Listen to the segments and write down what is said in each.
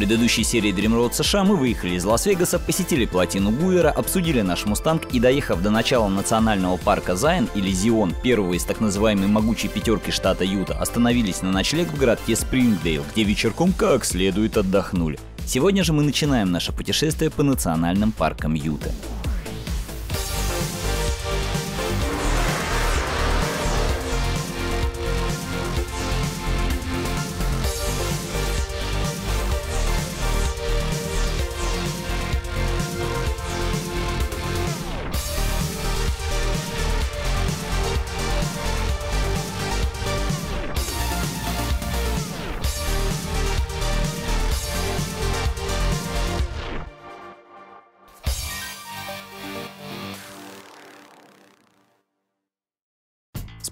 предыдущей серии Dreamroad США мы выехали из Лас-Вегаса, посетили плотину Гувера, обсудили наш Мустанг и, доехав до начала национального парка Zion или Зион, первого из так называемой могучей пятерки штата Юта, остановились на ночлег в городке Спрингдейл, где вечерком как следует отдохнули. Сегодня же мы начинаем наше путешествие по национальным паркам Юта.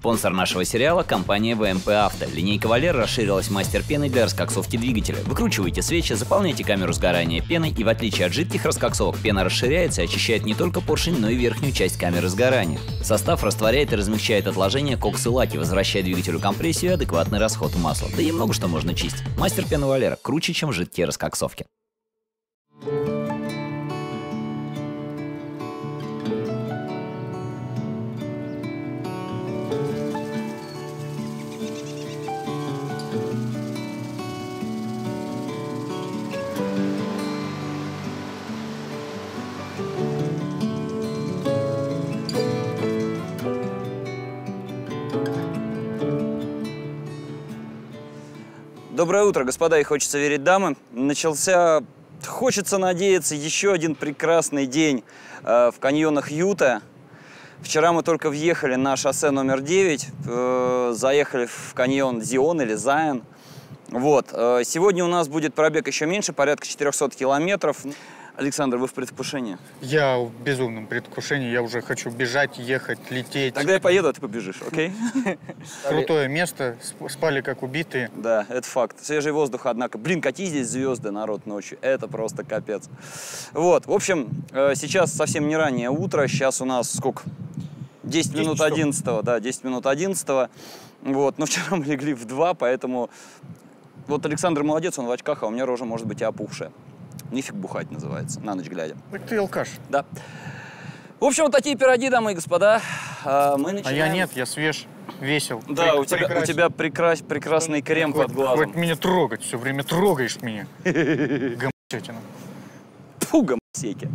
Спонсор нашего сериала – компания ВМП Авто. Линейка Валера расширилась мастер пеной для раскоксовки двигателя. Выкручивайте свечи, заполняйте камеру сгорания пеной, и в отличие от жидких раскоксовок, пена расширяется и очищает не только поршень, но и верхнюю часть камеры сгорания. Состав растворяет и размягчает отложения кокс и лаки, возвращая двигателю компрессию и адекватный расход масла. Да и много что можно чистить. Мастер пены Валера круче, чем жидкие раскоксовки. Доброе утро, господа, и хочется верить дамы. Начался, хочется надеяться, еще один прекрасный день э, в каньонах Юта. Вчера мы только въехали на шоссе номер 9, э, заехали в каньон Зион или Зайн. Вот. Э, сегодня у нас будет пробег еще меньше, порядка 400 километров. Александр, вы в предвкушении? Я в безумном предвкушении. Я уже хочу бежать, ехать, лететь. Тогда я поеду, а ты побежишь, окей? Крутое место. Спали как убитые. Да, это факт. Свежий воздух, однако. Блин, какие здесь звезды, народ, ночью. Это просто капец. Вот, в общем, э, сейчас совсем не раннее утро. Сейчас у нас сколько? 10 минут 11 да, 10 минут 11 Вот, но вчера мы легли в 2, поэтому... Вот Александр молодец, он в очках, а у меня рожа может быть и опухшая. Нифиг бухать называется, на ночь глядя. Так ты алкаш. Да. В общем, вот такие пироги, дамы и господа. А, мы начинаем... А я нет, я свеж, весел. Да, у тебя, у тебя прекрас, прекрасный крем под глазом. хватит меня трогать, все время трогаешь меня. Гомосетина. Фу, гомосеки.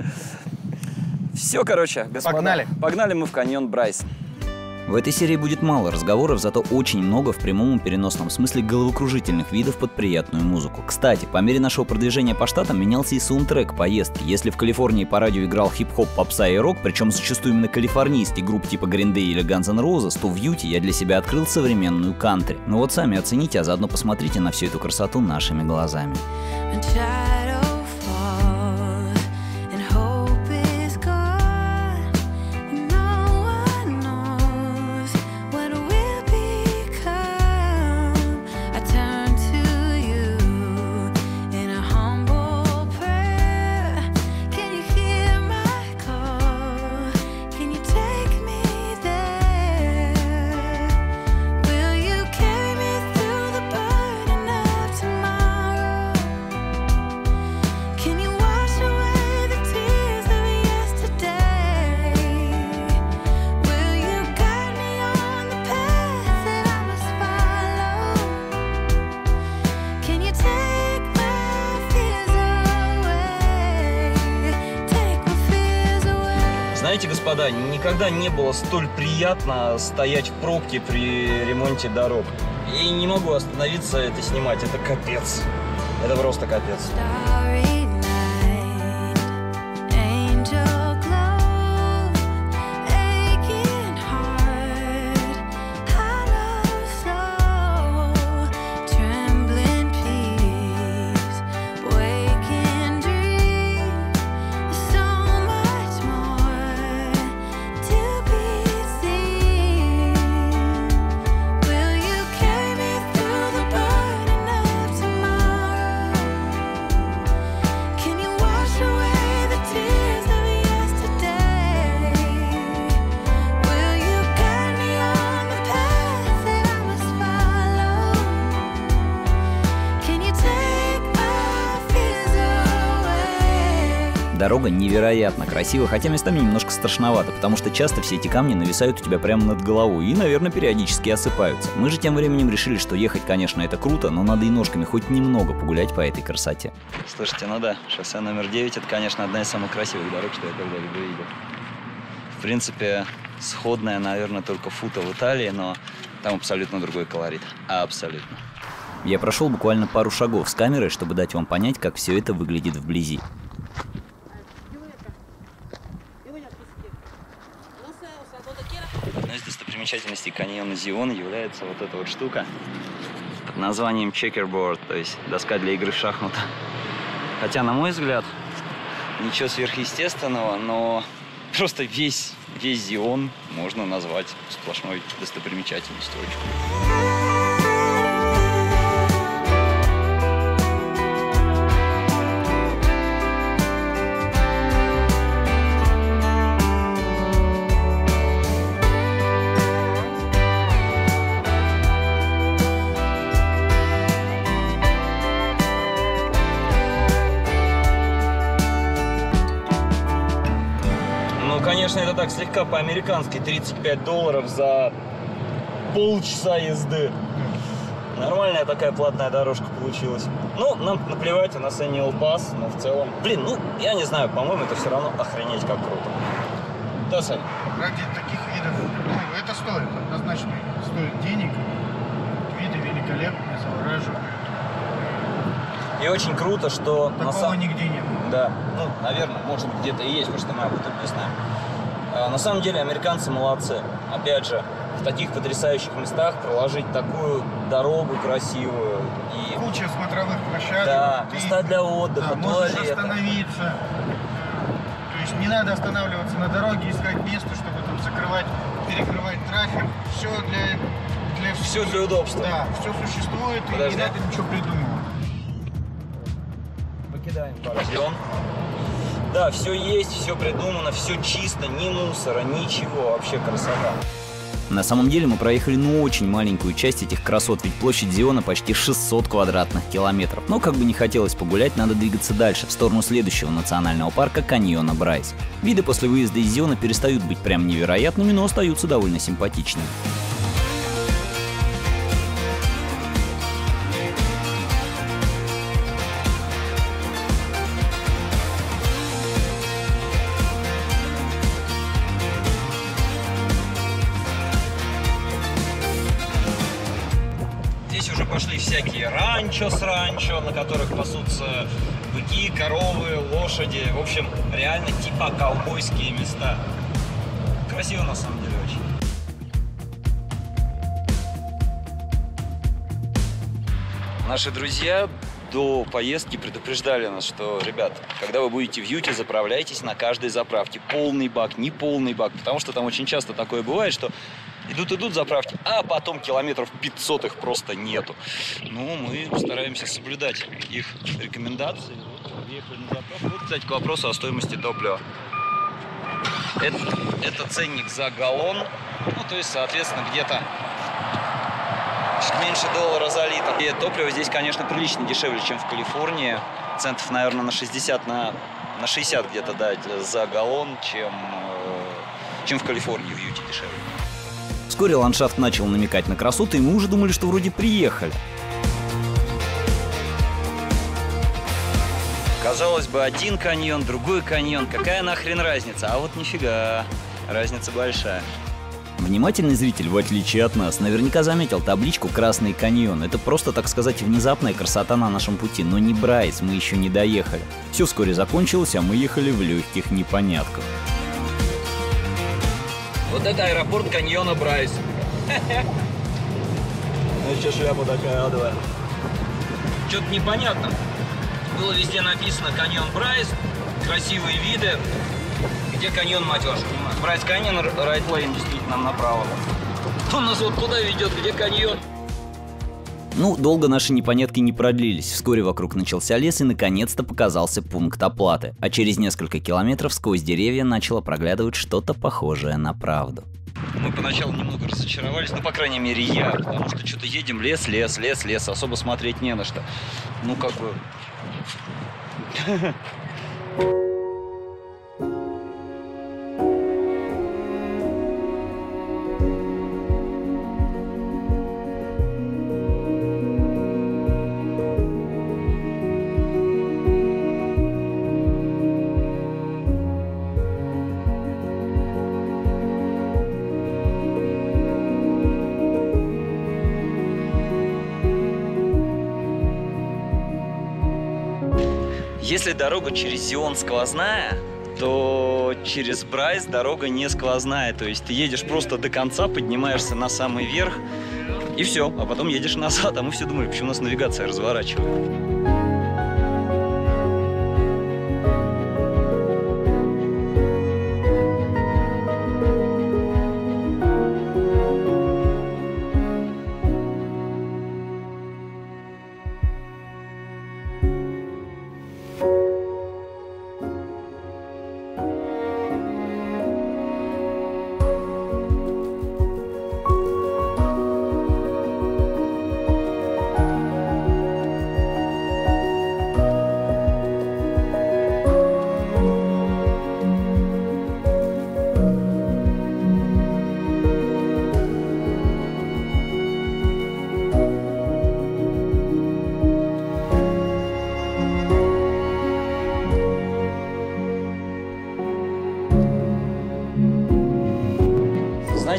Все, короче, господа. Погнали. Погнали мы в каньон Брайс. В этой серии будет мало разговоров, зато очень много в прямом и переносном смысле головокружительных видов под приятную музыку. Кстати, по мере нашего продвижения по штатам менялся и саундтрек поездки. Если в Калифорнии по радио играл хип-хоп, попса и рок, причем зачастую именно калифорнийский групп типа Green Day или Guns N' Roses, то в Юте я для себя открыл современную кантри. Ну вот сами оцените, а заодно посмотрите на всю эту красоту нашими глазами. When Господа, никогда не было столь приятно стоять в пробке при ремонте дорог. И не могу остановиться это снимать, это капец. Это просто капец. Дорога невероятно красива, хотя местами немножко страшновато, потому что часто все эти камни нависают у тебя прямо над головой и, наверное, периодически осыпаются. Мы же тем временем решили, что ехать, конечно, это круто, но надо и ножками хоть немного погулять по этой красоте. Слушайте, ну да, шоссе номер 9 это, конечно, одна из самых красивых дорог, что я когда-либо видел. В принципе, сходная, наверное, только фута в Италии, но там абсолютно другой колорит. Абсолютно. Я прошел буквально пару шагов с камерой, чтобы дать вам понять, как все это выглядит вблизи. Одной из достопримечательностей каньона Зиона является вот эта вот штука под названием checkerboard, то есть доска для игры в шахматы. Хотя, на мой взгляд, ничего сверхъестественного, но просто весь, весь Зион можно назвать сплошной достопримечательностью. Так слегка по-американски. 35 долларов за полчаса езды. Нормальная такая платная дорожка получилась. Ну, нам наплевать, у нас annual pass, но в целом... Блин, ну, я не знаю, по-моему, это все равно охренеть как круто. Да, Сань? Ради таких видов, ну, это стоит, однозначно стоит денег. Виды великолепные, завораживают. И очень круто, что на Такого самом нигде нет. Да, ну, наверное, может быть, где-то и есть, потому что мы об этом не знаем. А, На самом деле американцы молодцы. Опять же, в таких потрясающих местах проложить такую дорогу красивую и Куча смотровых площадок. Да, Ты, места для отдыха, да, можешь туалеты. остановиться. То есть не надо останавливаться на дороге, искать место, чтобы там закрывать, перекрывать трафик. Все для, для Все для удобства. Да, все существует, и Подожди. не надо ничего придумывать. Покидаем Паразион. Да, все есть, все придумано, все чисто, ни мусора, ничего, вообще красота. На самом деле мы проехали ну очень маленькую часть этих красот, ведь площадь Зиона почти 600 квадратных километров. Но как бы не хотелось погулять, надо двигаться дальше, в сторону следующего национального парка каньона Брайс. Виды после выезда из Зиона перестают быть прям невероятными, но остаются довольно симпатичными. Ранчо с ранчо, на которых пасутся быки, коровы, лошади. В общем, реально типа ковбойские места. Красиво на самом деле очень. Наши друзья до поездки предупреждали нас, что, ребят, когда вы будете в Юте, заправляйтесь на каждой заправке. Полный бак, не полный бак, потому что там очень часто такое бывает, что идут-идут заправки, а потом километров 500 их просто нету. Ну, мы стараемся соблюдать их рекомендации. Вот, на заправку. Кстати, к вопросу о стоимости топлива. Это, это ценник за галлон, ну, то есть, соответственно, где-то чуть меньше доллара за литр. И топливо здесь, конечно, прилично дешевле, чем в Калифорнии. Центов, наверное, на 60, на, на 60 где-то дать за галлон, чем, э, чем в Калифорнии, в Юте дешевле. Вскоре ландшафт начал намекать на красоту, и мы уже думали, что вроде приехали. Казалось бы, один каньон, другой каньон. Какая нахрен разница? А вот нифига. Разница большая. Внимательный зритель, в отличие от нас, наверняка заметил табличку «Красный каньон». Это просто, так сказать, внезапная красота на нашем пути, но не Брайс, мы еще не доехали. Все вскоре закончилось, а мы ехали в легких непонятках. Вот это аэропорт каньона Брайс. Ну что шляпа такая адовая. Что-то непонятно. Было везде написано каньон Брайс, красивые виды. Где каньон, мать вашу? Bryce Canyon, right lane действительно нам направо. Он нас вот туда ведет, где каньон. Ну, долго наши непонятки не продлились. Вскоре вокруг начался лес и наконец-то показался пункт оплаты. А через несколько километров сквозь деревья начало проглядывать что-то похожее на правду. Мы поначалу немного разочаровались, ну, по крайней мере, я, потому что что-то едем, лес, лес, лес, лес, особо смотреть не на что. Ну, как бы... Если дорога через Зион сквозная, то через Брайс дорога не сквозная. То есть ты едешь просто до конца, поднимаешься на самый верх, и все. А потом едешь назад, а мы все думали, почему нас навигация разворачивает.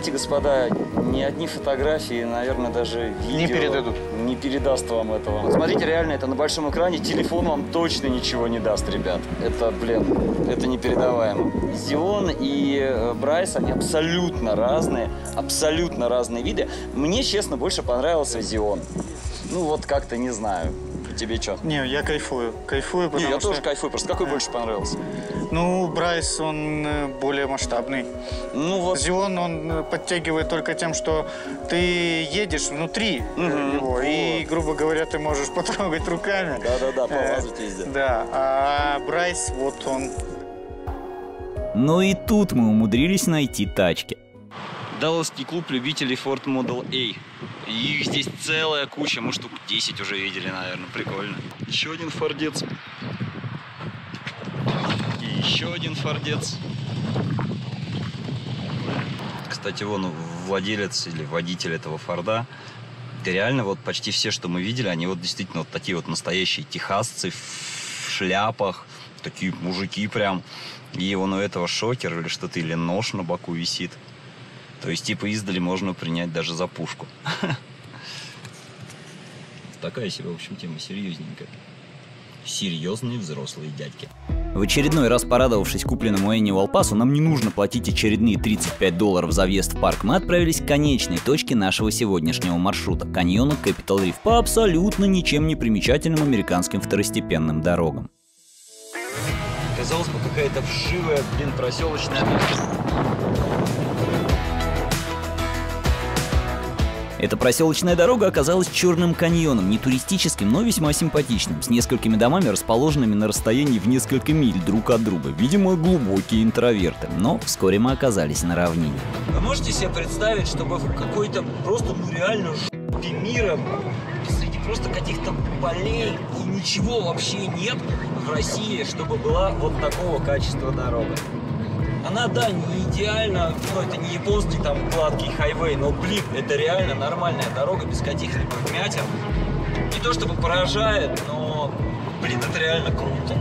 Знаете, господа, ни одни фотографии, наверное, даже видео Не передадут. не передаст вам этого. Вот смотрите, реально, это на большом экране, телефон вам точно ничего не даст, ребят. Это, блин, это непередаваемо. Зион и э, Брайс, они абсолютно разные, абсолютно разные виды. Мне, честно, больше понравился Зион. Ну вот как-то не знаю. Тебе что? Не, я кайфую. Кайфую, потому Не, я что... тоже кайфую, просто какой больше понравился? Ну, Брайс, он э, более масштабный. Ну вот, Зион, он э, подтягивает только тем, что ты едешь внутри Мгм, его, и, вот. грубо говоря, ты можешь потрогать руками. Да-да-да, полазать везде. Да, а Брайс, вот он Но и тут мы умудрились найти тачки. Далласский клуб любителей Ford Model A. И их здесь целая куча, мы штук 10 уже видели, наверное, прикольно. Еще один фордец. Еще один фордец. Кстати, вон владелец или водитель этого Форда. Реально вот почти все, что мы видели, они вот действительно вот такие вот настоящие техасцы в шляпах, такие мужики прям. И вон у этого шокер или что-то, или нож на боку висит. То есть, типа, издали можно принять даже за пушку. Такая себе, в общем, тема серьезненькая. Серьезные взрослые дядьки. В очередной раз порадовавшись купленному Энни Валпасу, нам не нужно платить очередные 35 долларов за въезд в парк. Мы отправились к конечной точке нашего сегодняшнего маршрута – каньону Capital Reef по абсолютно ничем не примечательным американским второстепенным дорогам. Казалось бы, какая-то вшивая, блин, проселочная Эта проселочная дорога оказалась черным каньоном, не туристическим, но весьма симпатичным, с несколькими домами, расположенными на расстоянии в несколько миль друг от друга. Видимо, глубокие интроверты. Но вскоре мы оказались на равнине. Вы можете себе представить, чтобы в какой-то просто, ну реально, жопе мира, среди просто каких-то полей и ничего вообще нет в России, чтобы была вот такого качества дорога. Она, да, не идеально, ну, это не японский там гладкий хайвей, но, блин, это реально нормальная дорога без каких-либо вмятин. Не то чтобы поражает, но, блин, это реально круто.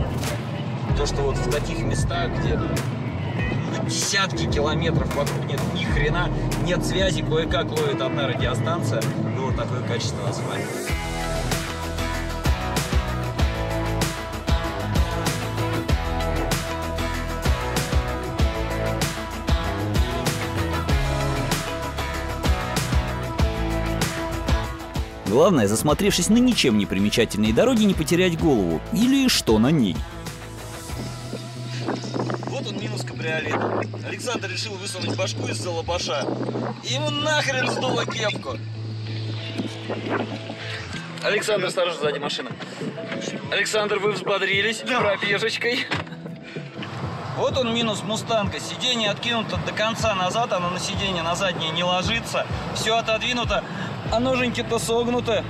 То, что вот в таких местах, где на десятки километров вокруг нет ни хрена, нет связи, кое-как ловит одна радиостанция, было такое качество асфальта. Главное, засмотревшись на ничем не примечательные дороги, не потерять голову. Или что на ней. Вот он минус кабриолет. Александр решил высунуть башку из-за лобаша. И ему нахрен сдуло кепку. Александр, осторожно, сзади машина. Александр, вы взбодрились пробежечкой. Вот он минус мустанга. Сиденье откинуто до конца назад, оно на сиденье на заднее не ложится. Все отодвинуто, а ноженьки-то согнуты.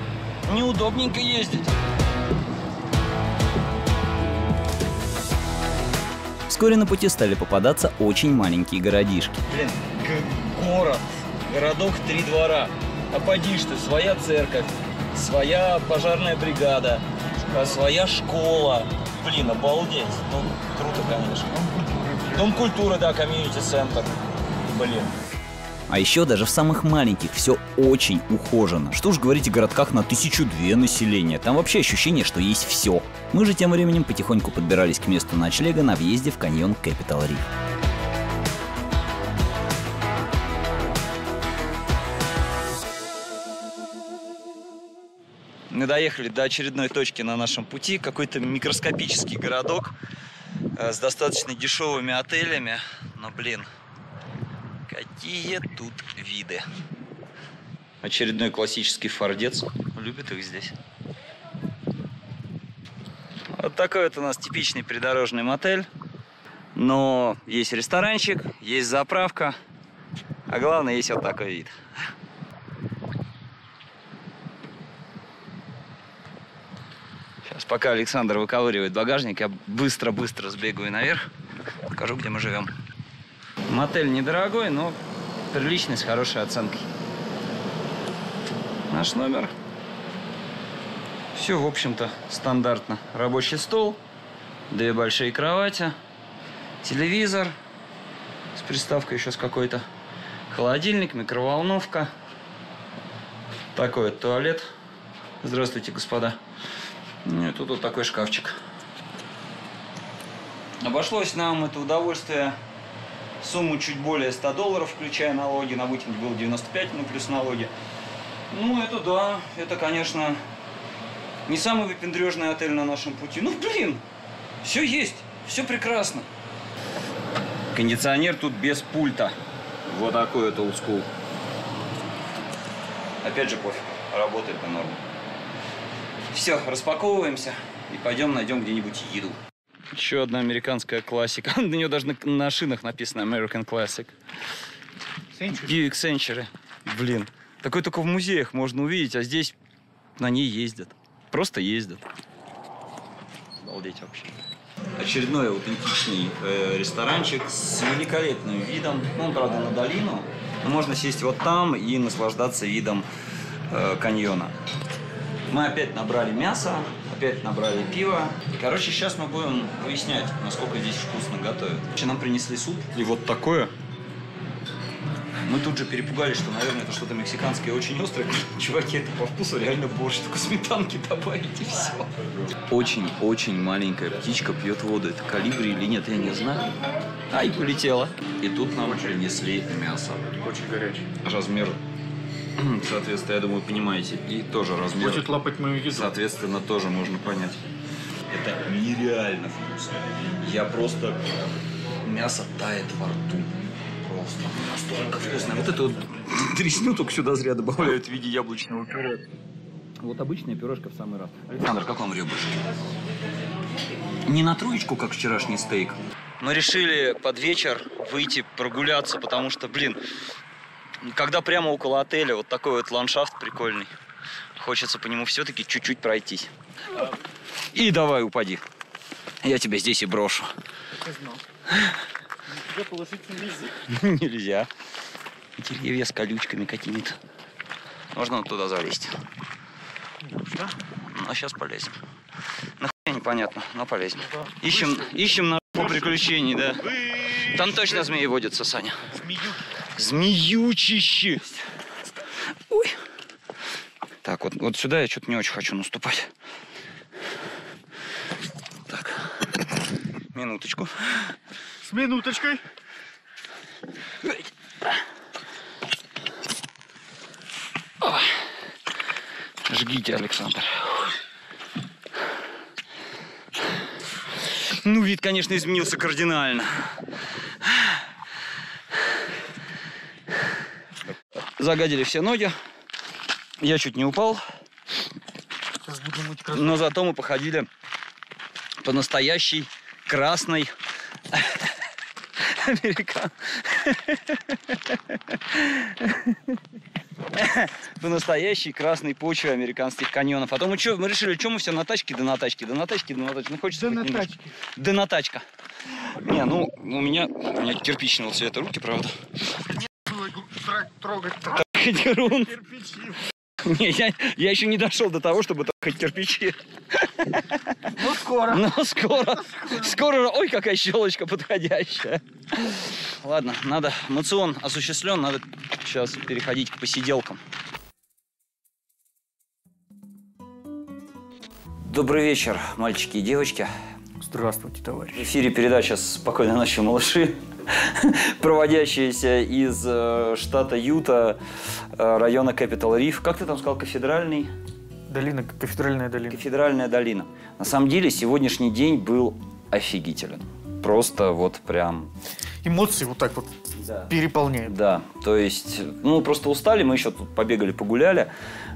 Неудобненько ездить. Вскоре на пути стали попадаться очень маленькие городишки. Блин, город, городок три двора. А поди ты, своя церковь, своя пожарная бригада, а своя школа. Блин, обалдеть. Ну, круто, конечно. Дом культуры, да, комьюнити-центр. Блин. А еще даже в самых маленьких все очень ухожено. Что уж говорить о городках на тысячу две населения. Там вообще ощущение, что есть все. Мы же тем временем потихоньку подбирались к месту ночлега на въезде в каньон Capital Reef. Мы доехали до очередной точки на нашем пути. Какой-то микроскопический городок э, с достаточно дешевыми отелями. Но, блин, какие тут виды. Очередной классический фордец. Любят их здесь. Вот такой вот у нас типичный придорожный мотель. Но есть ресторанчик, есть заправка. А главное, есть вот такой вид. Сейчас пока Александр выковыривает багажник, я быстро-быстро сбегаю наверх. Покажу, где мы живем. Мотель недорогой, но приличный, с хорошей оценкой. Наш номер. Все, в общем-то, стандартно. Рабочий стол, две большие кровати, телевизор с приставкой еще с какой-то, холодильник, микроволновка. Такой вот туалет. Здравствуйте, господа. Ну и тут вот такой шкафчик. Обошлось нам это удовольствие сумму чуть более 100 долларов, включая налоги. На букинге было 95, ну плюс налоги. Ну, это да, это, конечно, не самый выпендрежный отель на нашем пути. Ну, блин, все есть, все прекрасно. Кондиционер тут без пульта. Вот такой это school. Опять же пофиг, работает на норму. Все, распаковываемся и пойдем найдем где-нибудь еду. Еще одна американская классика. На нее даже на, на шинах написано American Classic. Buick Century. Блин, такой только в музеях можно увидеть, а здесь на ней ездят. Просто ездят. Обалдеть вообще. Очередной аутентичный э, ресторанчик с великолепным видом. Ну, он, правда, на долину. Но можно сесть вот там и наслаждаться видом э, каньона. Мы опять набрали мясо, опять набрали пиво. Короче, сейчас мы будем выяснять, насколько здесь вкусно готовят. Вообще, Нам принесли суп. И вот такое. Мы тут же перепугались, что, наверное, это что-то мексиканское очень острое. Чуваки, это по вкусу реально борщ. Только сметанки добавить и все. Очень-очень маленькая птичка пьет воду. Это калибри или нет, я не знаю. А, и полетела. И тут нам принесли мясо. Очень горячий. Размер, соответственно, я думаю, понимаете. И тоже размер. Хочет лапать мою еду. Соответственно, тоже можно понять. Это нереально вкусно. Я просто... Мясо тает во рту. Просто настолько вкусно. Вот эту вот тресню только сюда зря добавляют в виде яблочного пюре. Вот обычная пюрешка в самый раз. Александр, как вам ребрышки? Не на троечку, как вчерашний стейк. Мы решили под вечер выйти прогуляться, потому что, блин, когда прямо около отеля вот такой вот ландшафт прикольный, хочется по нему все-таки чуть-чуть пройтись. И давай упади. Я тебя здесь и брошу. Тебя положить нельзя. Нельзя. Деревья с колючками какими-то. Можно вот туда залезть. Ну, а сейчас полезем. Нахуя непонятно, но полезем. Ищем, ищем на приключений, да. Там точно змеи водятся, Саня. Змеючище. Ой. Так, вот, вот сюда я что-то не очень хочу наступать. Так. Минуточку. С минуточкой. Жгите, Александр. Ну, вид, конечно, изменился кардинально. Загадили все ноги. Я чуть не упал, но зато мы походили по настоящей красной американ. По настоящей красной почве американских каньонов. А то мы, чё, мы решили, что мы все на тачке, да на тачке, да на тачке, да на тачке. Ну, хочется Да на тачке. Да на тачка. Не, ну, у меня, у меня кирпичного цвета руки, правда. Было гру- тра- трогать Хедерун. кирпичи. Не, я, я еще не дошел до того, чтобы трахать кирпичи. Ну, скоро. Но скоро, скоро, ой, какая щелочка подходящая. Ладно, надо, мацион осуществлен, надо сейчас переходить к посиделкам. Добрый вечер, мальчики и девочки. Здравствуйте, товарищ. В эфире передача «Спокойной ночи, малыши», проводящаяся из э, штата Юта, э, района Капитал Риф. Как ты там сказал, кафедральный? Долина, кафедральная долина. Кафедральная долина. На самом деле, сегодняшний день был офигителен. Просто вот прям... Эмоции вот так вот переполняют. Да, то есть, ну, просто устали, мы еще тут побегали, погуляли.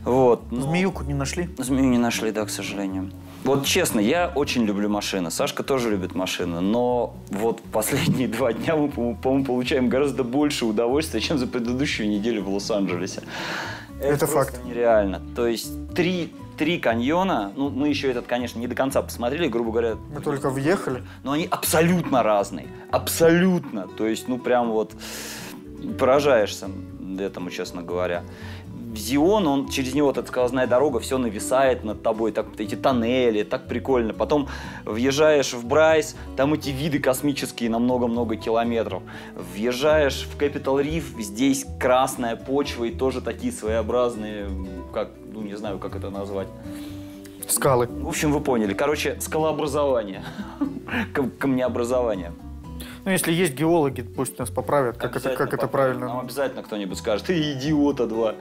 Вот. но- Змеюку не нашли? Змею не нашли, да, к сожалению. Вот честно, я очень люблю машины. Сашка тоже любит машины. Но вот последние два дня мы, по- по-моему, получаем гораздо больше удовольствия, чем за предыдущую неделю в Лос-Анджелесе. Это просто факт. нереально. То есть три, три каньона, ну, мы еще этот, конечно, не до конца посмотрели, грубо говоря, Мы только въехали. но они абсолютно разные. Абсолютно. То есть, ну, прям вот поражаешься этому, честно говоря. Зион, он через него, так сквозная дорога, все нависает над тобой, так, эти тоннели, так прикольно. Потом въезжаешь в Брайс, там эти виды космические на много-много километров. Въезжаешь в Capital Reef, здесь красная почва и тоже такие своеобразные, как, ну не знаю, как это назвать. Скалы. В общем, вы поняли. Короче, скалообразование, Кам- камнеобразование. Ну, если есть геологи, пусть нас поправят, как это, как это поправим. Нам правильно. обязательно кто-нибудь скажет, ты идиота два.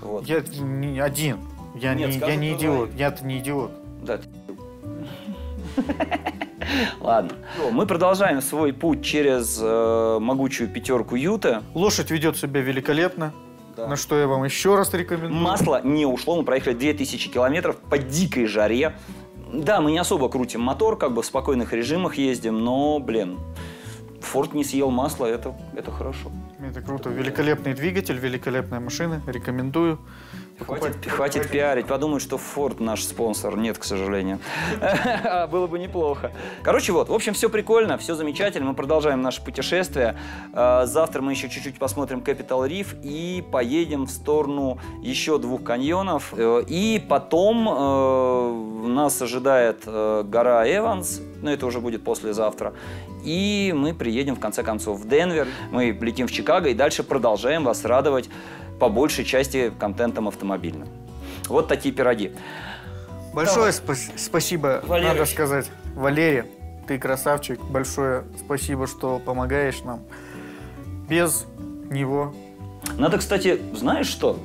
Вот. Я не один. Я Нет, не, я не идиот. Я-то не идиот. Да, ты- Ладно. Мы продолжаем свой путь через э, могучую пятерку Юта. Лошадь ведет себя великолепно. Да. На что я вам еще раз рекомендую. Масло не ушло, мы проехали 2000 километров по дикой жаре. Да, мы не особо крутим мотор, как бы в спокойных режимах ездим, но, блин, Форд не съел масло, это, это хорошо. Это круто. Великолепный двигатель, великолепная машина. Рекомендую. Хватит, хватит пиарить, подумают, что Форд наш спонсор. Нет, к сожалению. Было бы неплохо. Короче, вот, в общем, все прикольно, все замечательно. Мы продолжаем наше путешествие. Э, Завтра мы еще чуть-чуть посмотрим Capital Reef и поедем в сторону еще двух каньонов. Э, И потом э, нас ожидает э, гора Эванс, но это уже будет послезавтра. И мы приедем, в конце концов, в Денвер. Мы летим в Чикаго и дальше продолжаем вас радовать по большей части контентом автомобильным. Вот такие пироги. Большое спас- спасибо, Валерий. надо сказать, Валерий. Ты красавчик. Большое спасибо, что помогаешь нам. Без него Надо, кстати, знаешь что?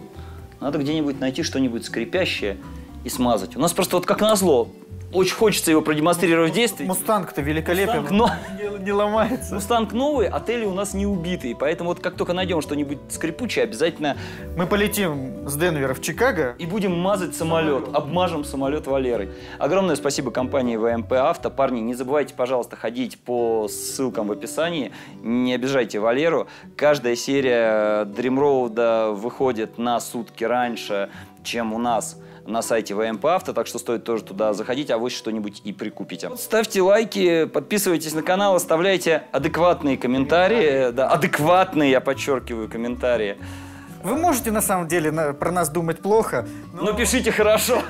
Надо где-нибудь найти что-нибудь скрипящее и смазать. У нас просто вот как назло, очень хочется его продемонстрировать в действии. Мустанг-то великолепен. Мустанг, но- не, не ломается. Мустанг новый, отели у нас не убитые, поэтому вот как только найдем что-нибудь скрипучее, обязательно Мы полетим с Денвера в Чикаго. и будем мазать самолет, обмажем самолет Валерой. Огромное спасибо компании ВМП Авто. Парни, не забывайте, пожалуйста, ходить по ссылкам в описании. Не обижайте Валеру. Каждая серия Road выходит на сутки раньше, чем у нас на сайте ВМП Авто, так что стоит тоже туда заходить, а вы что-нибудь и прикупите. Ставьте лайки, подписывайтесь на канал, оставляйте адекватные комментарии, да, адекватные, я подчеркиваю, комментарии. Вы можете на самом деле на- про нас думать плохо. Ну, пишите хорошо.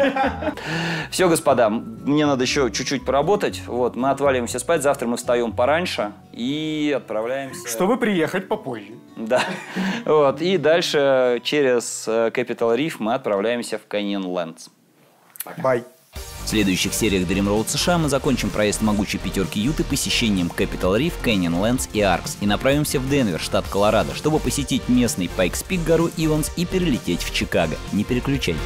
Все, господа, мне надо еще чуть-чуть поработать. Вот, мы отваливаемся спать. Завтра мы встаем пораньше и отправляемся. Чтобы приехать попозже. Да. Вот, и дальше через э, Capital Reef мы отправляемся в Canyonlands. Бай. В следующих сериях Dream Road США мы закончим проезд могучей пятерки Юты посещением Capital Reef, Canyonlands и Аркс и направимся в Денвер, штат Колорадо, чтобы посетить местный Пайкс Пик, гору Иванс и перелететь в Чикаго. Не переключайтесь.